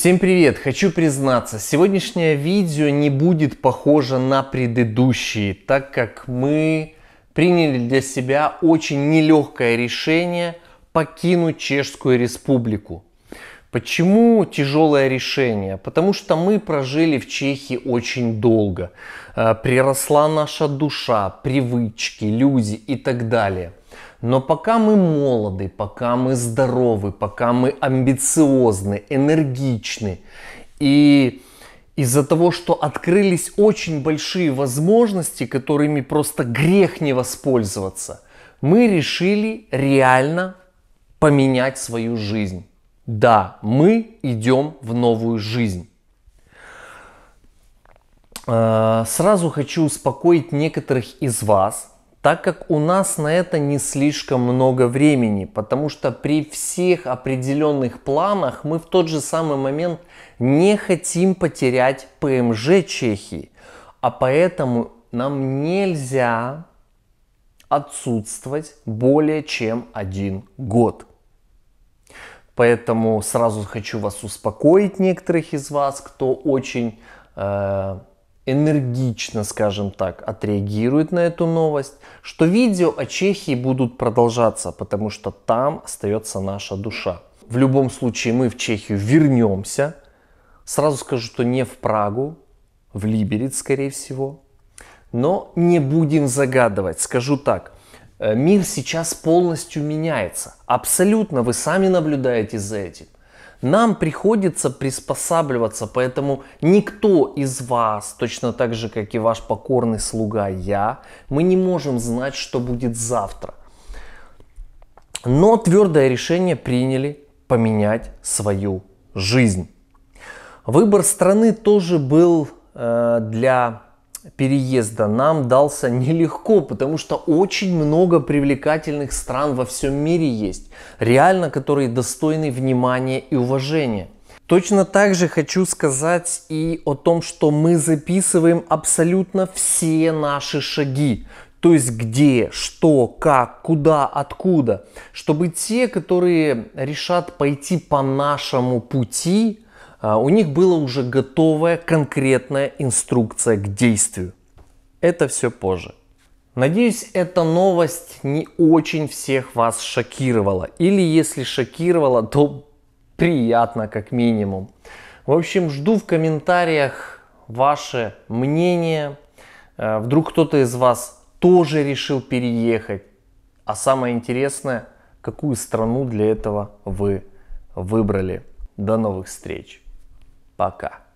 Всем привет! Хочу признаться, сегодняшнее видео не будет похоже на предыдущие, так как мы приняли для себя очень нелегкое решение покинуть Чешскую Республику. Почему тяжелое решение? Потому что мы прожили в Чехии очень долго. Э, приросла наша душа, привычки, люди и так далее. Но пока мы молоды, пока мы здоровы, пока мы амбициозны, энергичны и из-за того, что открылись очень большие возможности, которыми просто грех не воспользоваться, мы решили реально поменять свою жизнь. Да, мы идем в новую жизнь. Э, сразу хочу успокоить некоторых из вас, так как у нас на это не слишком много времени, потому что при всех определенных планах мы в тот же самый момент не хотим потерять ПМЖ Чехии, а поэтому нам нельзя отсутствовать более чем один год. Поэтому сразу хочу вас успокоить некоторых из вас, кто очень э, энергично, скажем так, отреагирует на эту новость, что видео о Чехии будут продолжаться, потому что там остается наша душа. В любом случае мы в Чехию вернемся. Сразу скажу, что не в Прагу, в Либерец, скорее всего. Но не будем загадывать. Скажу так, э, мир сейчас полностью меняется. Абсолютно, вы сами наблюдаете за этим. Нам приходится приспосабливаться, поэтому никто из вас, точно так же, как и ваш покорный слуга я, мы не можем знать, что будет завтра. Но твердое решение приняли поменять свою жизнь. Выбор страны тоже был э, для переезда нам дался нелегко, потому что очень много привлекательных стран во всем мире есть, реально которые достойны внимания и уважения. Точно так же хочу сказать и о том, что мы записываем абсолютно все наши шаги. То есть где, что, как, куда, откуда. Чтобы те, которые решат пойти по нашему пути, у них была уже готовая конкретная инструкция к действию. Это все позже. Надеюсь, эта новость не очень всех вас шокировала. Или если шокировала, то приятно как минимум. В общем, жду в комментариях ваше мнение. Э, вдруг кто-то из вас тоже решил переехать. А самое интересное, какую страну для этого вы выбрали. До новых встреч! Пока.